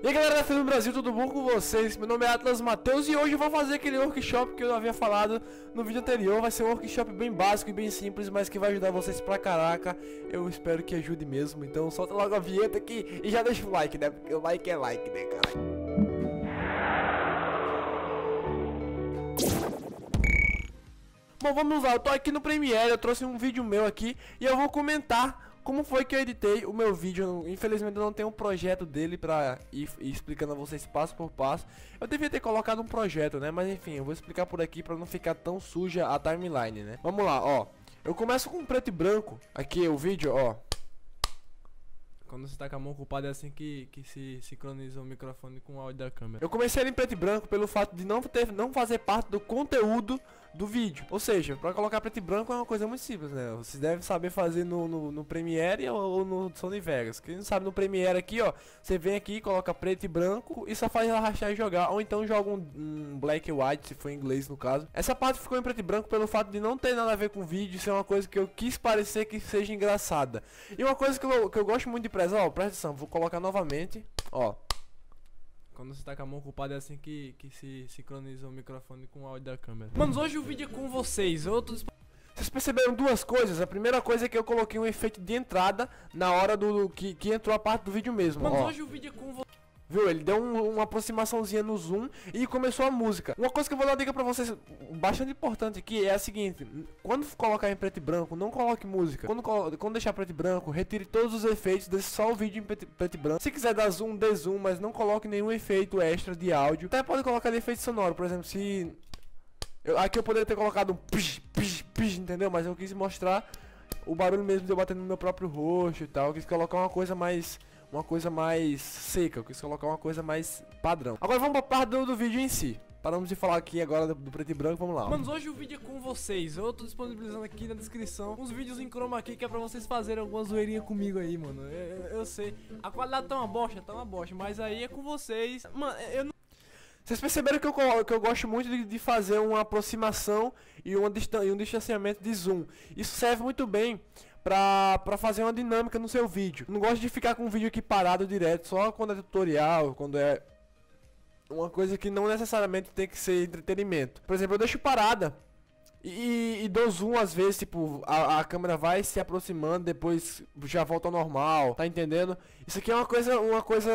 E aí galera da Filme Brasil, tudo bom com vocês? Meu nome é Atlas Matheus e hoje eu vou fazer aquele workshop que eu havia falado no vídeo anterior Vai ser um workshop bem básico e bem simples, mas que vai ajudar vocês pra caraca Eu espero que ajude mesmo, então solta logo a vinheta aqui e já deixa o like, né? Porque o like é like, né, cara? Bom, vamos lá, eu tô aqui no Premiere, eu trouxe um vídeo meu aqui e eu vou comentar como foi que eu editei o meu vídeo? Infelizmente eu não tenho um projeto dele pra ir, ir, explicando a vocês passo por passo. Eu devia ter colocado um projeto, né? Mas enfim, eu vou explicar por aqui pra não ficar tão suja a timeline, né? Vamos lá, ó. Eu começo com preto e branco. Aqui o vídeo, ó. Quando você tá com a mão ocupada é assim que, que se sincroniza o microfone com o áudio da câmera. Eu comecei ele em preto e branco pelo fato de não, ter, não fazer parte do conteúdo do vídeo. Ou seja, para colocar preto e branco é uma coisa muito simples, né? Você deve saber fazer no, no, no Premiere ou, ou, no Sony Vegas. Quem não sabe no Premiere aqui, ó, você vem aqui, coloca preto e branco e só faz arrastar e jogar. Ou então joga um, um black e white, se for em inglês no caso. Essa parte ficou em preto e branco pelo fato de não ter nada a ver com o vídeo, ser uma coisa que eu quis parecer que seja engraçada. E uma coisa que eu, que eu gosto muito de prezar, ó, presta atenção, vou colocar novamente, ó. Quando você tá com a mão ocupada é assim que, que se sincroniza o microfone com o áudio da câmera. Manos, hoje o vídeo é com vocês. Eu tô vocês perceberam duas coisas. A primeira coisa é que eu coloquei um efeito de entrada na hora do, que, que entrou a parte do vídeo mesmo. Mas hoje o vídeo é com vocês. Viu? Ele deu um, uma aproximaçãozinha no zoom e começou a música. Uma coisa que eu vou dar dica pra vocês, bastante importante aqui, é a seguinte. Quando colocar em preto e branco, não coloque música. Quando, quando deixar preto e branco, retire todos os efeitos, deixe só o vídeo em preto, preto e branco. Se quiser dar zoom, dê zoom, mas não coloque nenhum efeito extra de áudio. Até pode colocar efeito sonoro, por exemplo, se... Eu, aqui eu poderia ter colocado um psh, psh, psh, entendeu? Mas eu quis mostrar o barulho mesmo de eu batendo no meu próprio rosto e tal. Eu quis colocar uma coisa mais uma coisa mais seca, eu quis colocar uma coisa mais padrão. Agora vamos pra parte do, do vídeo em si. Paramos de falar aqui agora do, preto e branco, vamos lá. Manos, hoje o vídeo é com vocês. Eu tô disponibilizando aqui na descrição uns vídeos em chroma key que é pra vocês fazerem alguma zoeirinha comigo aí, mano. Eu, eu, eu, sei. A qualidade tá uma bosta, tá uma bosta, mas aí é com vocês. Mano, eu não. Vocês perceberam que eu, que eu gosto muito de, de fazer uma aproximação e, uma e um distanciamento de zoom. Isso serve muito bem pra, pra fazer uma dinâmica no seu vídeo. Não gosto de ficar com o vídeo aqui parado direto, só quando é tutorial, quando é uma coisa que não necessariamente tem que ser entretenimento. Por exemplo, eu deixo parada e, e dou zoom às vezes, tipo, a, a, câmera vai se aproximando, depois já volta ao normal, tá entendendo? Isso aqui é uma coisa, uma coisa,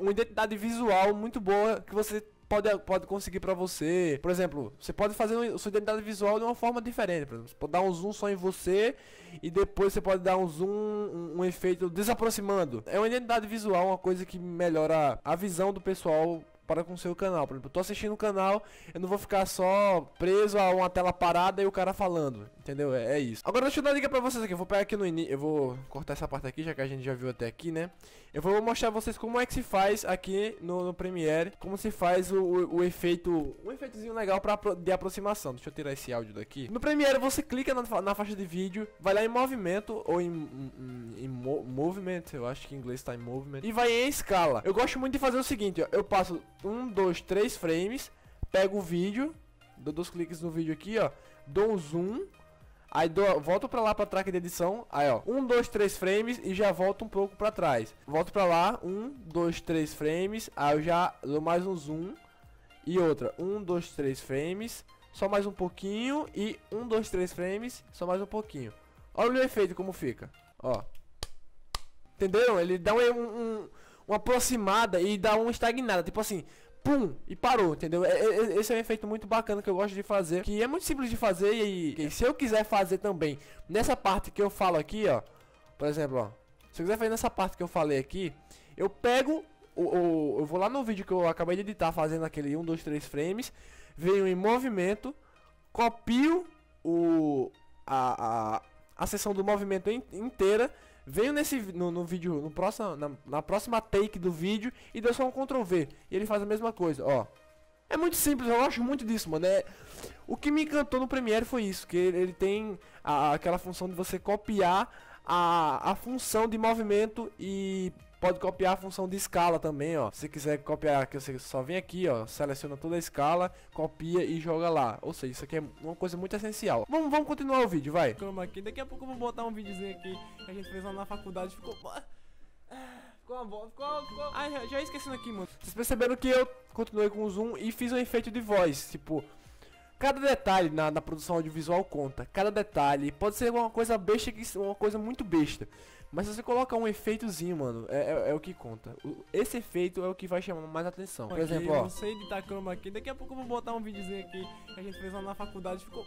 uma identidade visual muito boa que você pode, pode conseguir para você. Por exemplo, você pode fazer sua identidade visual de uma forma diferente. Por exemplo, você pode dar um zoom só em você e depois você pode dar um zoom, um, um efeito desaproximando. É uma identidade visual, uma coisa que melhora a visão do pessoal para com o seu canal. Por exemplo, eu tô assistindo o canal, eu não vou ficar só preso a uma tela parada e o cara falando. Entendeu? É, é isso. Agora deixa eu dar uma dica pra vocês aqui. Eu vou pegar aqui no início. Eu vou cortar essa parte aqui, já que a gente já viu até aqui, né? Eu vou mostrar vocês como é que se faz aqui no, no Premiere. Como se faz o, o, o, efeito. Um efeitozinho legal pra, de aproximação. Deixa eu tirar esse áudio daqui. No Premiere você clica na, na faixa de vídeo, vai lá em movimento ou em, em, em movement. Eu acho que em inglês tá em movement. E vai em escala. Eu gosto muito de fazer o seguinte, ó. Eu passo um, dois, três frames, pego o vídeo, dou dois cliques no vídeo aqui, ó, dou um zoom, aí dou, volto pra lá pra track de edição, aí ó, um, dois, três frames e já volto um pouco pra trás. Volto pra lá, um, dois, três frames, aí eu já dou mais um zoom e outra, um, dois, três frames, só mais um pouquinho e um, dois, três frames, só mais um pouquinho. Olha o efeito como fica, ó. Entendeu? Ele dá um, um uma aproximada e dá uma estagnada. Tipo assim, pum, e parou, entendeu? É, é, esse é um efeito muito bacana que eu gosto de fazer, que é muito simples de fazer e, e, se eu quiser fazer também nessa parte que eu falo aqui, ó, por exemplo, ó, se eu quiser fazer nessa parte que eu falei aqui, eu pego o, o eu vou lá no vídeo que eu acabei de editar fazendo aquele 1, 2, 3 frames, venho em movimento, copio o a, a, a do movimento in, inteira Venho nesse no, no vídeo, no próximo, na, na, próxima take do vídeo e deu só um Ctrl V. E ele faz a mesma coisa, ó. É muito simples, eu gosto muito disso, mano. É, o que me encantou no Premiere foi isso, que ele, ele tem a, aquela função de você copiar a, a função de movimento e pode copiar a função de escala também, ó. Se quiser copiar, que você só vem aqui, ó, seleciona toda a escala, copia e joga lá. Ou seja, isso aqui é uma coisa muito essencial. Vamos, vamos continuar o vídeo, vai. Calma aqui, daqui a pouco eu vou botar um videozinho aqui que a gente fez lá na faculdade, ficou... Ah, Ficou uma voz, ficou, ficou... Ah, já, já esquecendo aqui, mano. Vocês perceberam que eu continuei com o zoom e fiz um efeito de voz, tipo... Cada detalhe na, na produção audiovisual conta. Cada detalhe pode ser uma coisa besta, que uma coisa muito besta. Mas se você colocar um efeitozinho, mano, é, é, é o que conta. Esse efeito é o que vai chamar mais atenção. Por exemplo, ó. Eu sei editar chroma aqui. Daqui a pouco eu vou botar um videozinho aqui que a gente fez lá na faculdade. Ficou.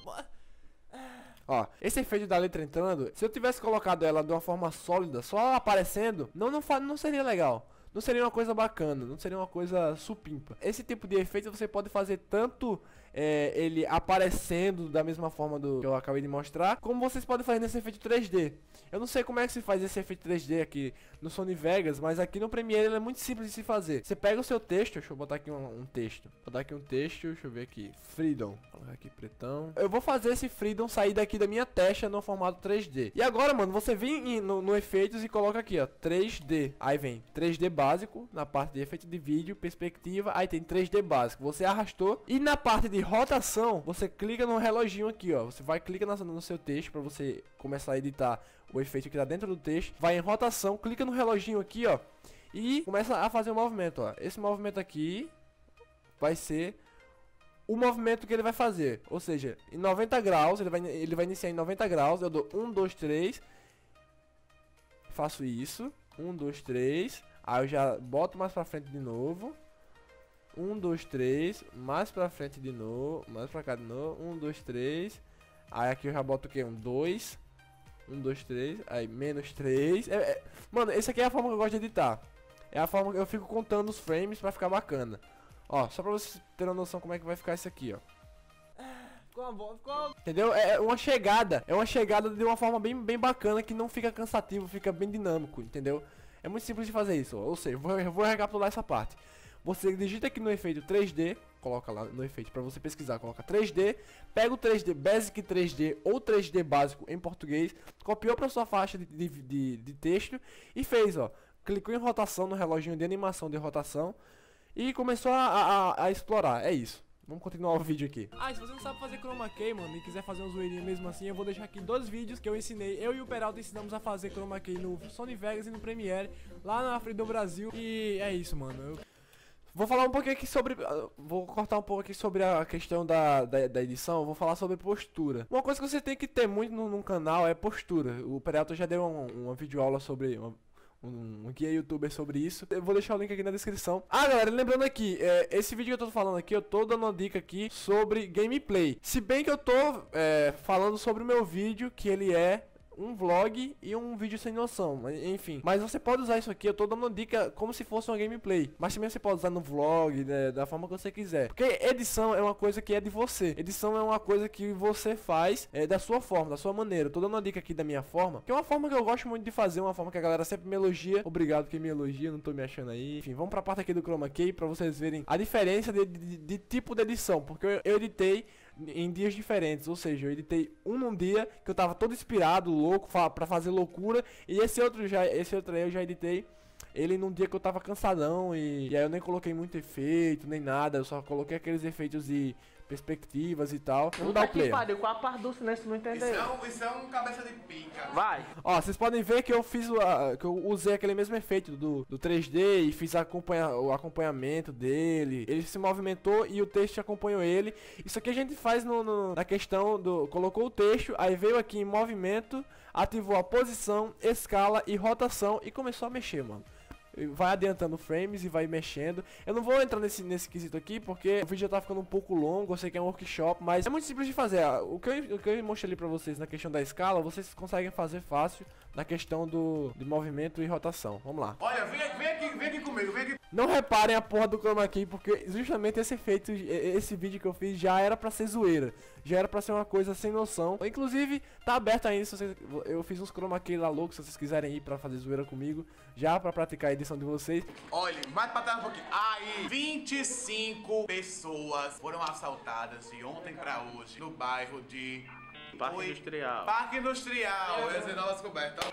Ó, esse efeito da letra entrando, se eu tivesse colocado ela de uma forma sólida, só aparecendo, não, não, não seria legal não seria uma coisa bacana, não seria uma coisa supimpa. Esse tipo de efeito você pode fazer tanto é, ele aparecendo da mesma forma do que eu acabei de mostrar, como vocês podem fazer nesse efeito 3D. Eu não sei como é que se faz esse efeito 3D aqui no Sony Vegas, mas aqui no Premiere ele é muito simples de se fazer. Você pega o seu texto, deixa eu botar aqui um, um texto. Vou botar aqui um texto, deixa eu ver aqui. Freedom. Vou colocar aqui pretão. Eu vou fazer esse Freedom sair daqui da minha testa no formato 3D. E agora, mano, você vem no, no efeitos e coloca aqui, ó, 3D. Aí vem 3D básico, na parte de efeito de vídeo, perspectiva, aí tem 3D básico. Você arrastou e na parte de rotação, você clica no reloginho aqui, ó. Você vai clica no seu texto para você começar a editar o efeito que tá dentro do texto. Vai em rotação, clica no reloginho aqui, ó. E começa a fazer o um movimento, ó. Esse movimento aqui vai ser o movimento que ele vai fazer. Ou seja, em 90 graus, ele vai, ele vai iniciar em 90 graus. Eu dou 1, 2, 3. Faço isso. 1, 2, 3. Aí eu já boto mais pra frente de novo. 1, 2, 3. Mais pra frente de novo. Mais pra cá de novo. 1, 2, 3. Aí aqui eu já boto o que? Um 2. 1, 2, 3. Aí menos 3. É, é... Mano, esse aqui é a forma que eu gosto de editar. É a forma que eu fico contando os frames pra ficar bacana. Ó, só pra vocês terem uma noção como é que vai ficar isso aqui, ó. Entendeu? É, é uma chegada. É uma chegada de uma forma bem, bem bacana que não fica cansativo, fica bem dinâmico, entendeu? É muito simples de fazer isso. Ou seja, vou, vou recapitular essa parte. Você digita aqui no efeito 3D, coloca lá no efeito para você pesquisar, coloca 3D, pega o 3D Basic 3D ou 3D básico em português, copiou para sua faixa de, de, de, texto e fez, ó, clicou em rotação no reloginho de animação de rotação e começou a, a, a explorar, é isso. Vamos continuar o vídeo aqui. Ah, se você não sabe fazer chroma key, mano, e quiser fazer um zoeirinho mesmo assim, eu vou deixar aqui dois vídeos que eu ensinei. Eu e o Peralta ensinamos a fazer chroma key no Sony Vegas e no Premiere, lá na Freedom Brasil. E é isso, mano. Eu... Vou falar um pouquinho aqui sobre. Ah, vou cortar um pouco aqui sobre a questão da, da, da, edição. Vou falar sobre postura. Uma coisa que você tem que ter muito no, canal é postura. O Peralta já deu um, uma videoaula sobre. Uma, um, um guia youtuber sobre isso. Eu vou deixar o link aqui na descrição. Ah, galera, lembrando aqui, é, esse vídeo que eu tô falando aqui, eu tô dando uma dica aqui sobre gameplay. Se bem que eu tô é, falando sobre o meu vídeo, que ele é um vlog e um vídeo sem noção, enfim. Mas você pode usar isso aqui, eu tô dando uma dica como se fosse uma gameplay. Mas também você pode usar no vlog, né, da forma que você quiser. Porque edição é uma coisa que é de você. Edição é uma coisa que você faz é, da sua forma, da sua maneira. Eu tô dando uma dica aqui da minha forma, que é uma forma que eu gosto muito de fazer, uma forma que a galera sempre me elogia. Obrigado que me elogia, não tô me achando aí. Enfim, vamos pra parte aqui do Chroma Key pra vocês verem a diferença de, de, de tipo de edição. Porque eu, eu editei em dias diferentes, ou seja, eu editei um num dia que eu tava todo inspirado, louco, para fazer loucura, e esse outro já, esse outro aí eu já editei ele num dia que eu tava cansadão e, e aí eu nem coloquei muito efeito, nem nada, eu só coloquei aqueles efeitos de perspectivas e tal. Vamos dar o play. Pariu, qual a parte do silêncio não entendeu? Isso é, um, isso é um cabeça de pica. Vai. Ó, vocês podem ver que eu fiz o, que eu usei aquele mesmo efeito do, do 3D e fiz acompanha, o acompanhamento dele. Ele se movimentou e o texto acompanhou ele. Isso aqui a gente faz no, no, na questão do colocou o texto, aí veio aqui em movimento, ativou a posição, escala e rotação e começou a mexer, mano vai adiantando frames e vai mexendo. Eu não vou entrar nesse, nesse quesito aqui, porque o vídeo já tá ficando um pouco longo, eu sei que é um workshop, mas é muito simples de fazer. O que eu, o que eu mostrei pra vocês na questão da escala, vocês conseguem fazer fácil na questão do de movimento e rotação. Vamos lá. Olha, vem, vem aqui, vem aqui comigo, vem aqui. Não reparem a porra do chroma key, porque justamente esse efeito, esse vídeo que eu fiz já era pra ser zoeira. Já era pra ser uma coisa sem noção. Inclusive, tá aberto ainda, se vocês, eu fiz uns chroma key lá loucos, se vocês quiserem ir pra fazer zoeira comigo, já pra praticar a edição de vocês. Olha, mais pra trás um pouquinho. Aí, 25 pessoas foram assaltadas de ontem pra hoje no bairro de Parque Oi. Industrial. Parque Industrial, ia dizer novas cobertas.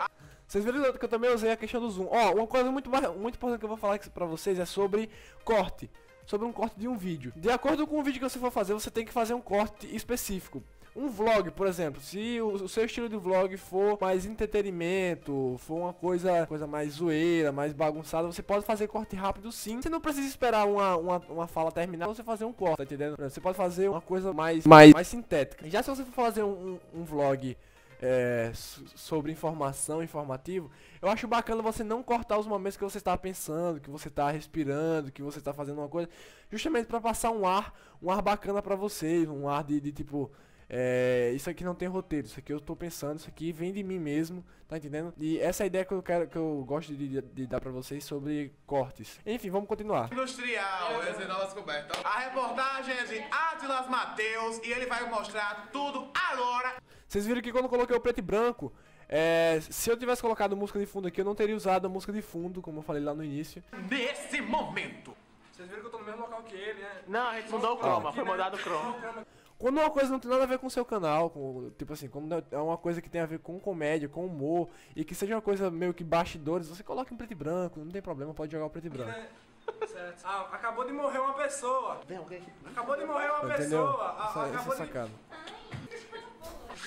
Vocês viram que eu também usei a questão do zoom. Ó, uma coisa muito, muito importante que eu vou falar aqui pra vocês é sobre corte. Sobre um corte de um vídeo. De acordo com o vídeo que você for fazer, você tem que fazer um corte específico. Um vlog, por exemplo, se o, o seu estilo de vlog for mais entretenimento, for uma coisa, coisa mais zoeira, mais bagunçada, você pode fazer corte rápido sim. Você não precisa esperar uma, uma, uma fala terminar pra você fazer um corte, tá entendendo? Você pode fazer uma coisa mais, mais, mais sintética. Já se você for fazer um, um, um vlog é, sobre informação, informativo, eu acho bacana você não cortar os momentos que você está pensando, que você está respirando, que você está fazendo uma coisa, justamente para passar um ar, um ar bacana para vocês, um ar de, de tipo, é, isso aqui não tem roteiro, isso aqui eu estou pensando, isso aqui vem de mim mesmo, tá entendendo? E essa é a ideia que eu quero, que eu gosto de, de, dar para vocês sobre cortes. Enfim, vamos continuar. Industrial, essa é nova descoberta. A reportagem é de Atlas Mateus e ele vai mostrar tudo agora. Vocês viram que quando eu coloquei o preto e branco, é, se eu tivesse colocado música de fundo aqui, eu não teria usado a música de fundo, como eu falei lá no início. Nesse momento. Vocês viram que eu tô no mesmo local que ele, né? Não, a gente mudou o croma, foi mudado o croma. Quando uma coisa não tem nada a ver com o seu canal, com, tipo assim, quando é uma coisa que tem a ver com comédia, com humor, e que seja uma coisa meio que bastidores, você coloca em preto e branco, não tem problema, pode jogar o preto e branco. É, certo. Ah, acabou de morrer uma pessoa. Vem alguém aqui. Acabou de morrer uma Entendeu? pessoa. Ah, Essa, essa acabou é de... sacada.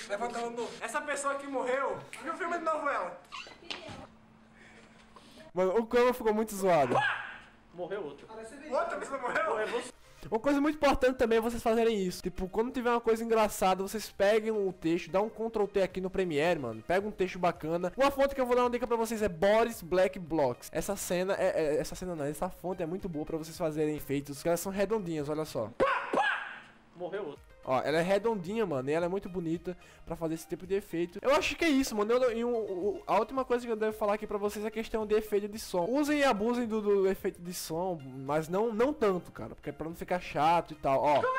Levanta a mão. Essa pessoa que morreu, viu o filme de novela? Mano, o cama ficou muito zoado. Morreu outro. Outra pessoa morreu? Morreu você. Uma coisa muito importante também é vocês fazerem isso. Tipo, quando tiver uma coisa engraçada, vocês peguem o texto, dá um Ctrl T aqui no Premiere, mano. Pega um texto bacana. Uma fonte que eu vou dar uma dica pra vocês é Boris Black Blocks. Essa cena é, é- essa cena não, essa fonte é muito boa pra vocês fazerem efeitos, elas são redondinhas, olha só. Morreu outro. Ó, ela é redondinha, mano, e ela é muito bonita pra fazer esse tipo de efeito. Eu acho que é isso, mano. Eu- e o- o- a última coisa que eu devo falar aqui pra vocês é a questão de efeito de som. Usem e abusem do, do efeito de som, mas não, não tanto, cara, porque é pra não ficar chato e tal. Ó.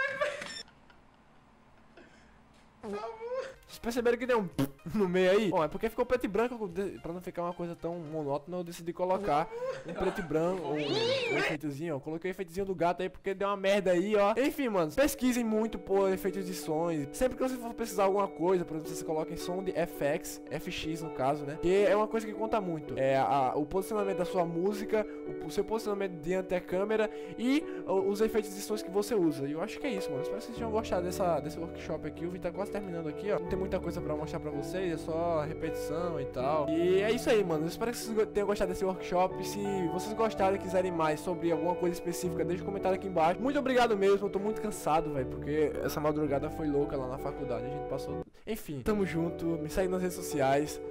Vocês perceberam que deu um no meio aí? Bom, é porque ficou preto e branco, pra não ficar uma coisa tão monótona, eu decidi colocar um preto e branco, um, um efeitozinho, ó. Coloquei o efeitozinho do gato aí porque deu uma merda aí, ó. Enfim, mano, pesquisem muito por efeitos de sons. Sempre que você for de alguma coisa, por exemplo, você coloca em som de FX, FX no caso, né? Que é uma coisa que conta muito. É a- o posicionamento da sua música, o, o seu posicionamento diante da câmera e o- os efeitos de sons que você usa. E eu acho que é isso, mano. Espero que vocês tenham gostado dessa, desse workshop aqui. O vídeo tá quase terminando aqui, ó. Não tem muita coisa pra mostrar pra vocês, é só repetição e tal. E é isso aí, mano. Eu espero que vocês tenham gostado desse workshop. Se vocês gostaram e quiserem mais sobre alguma coisa específica, deixa um comentário aqui embaixo. Muito obrigado mesmo, eu tô muito cansado, velho, porque essa madrugada foi louca lá na faculdade. A gente passou. Enfim, tamo junto. Me segue nas redes sociais.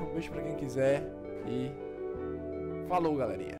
Um beijo pra quem quiser. E. Falou, galerinha.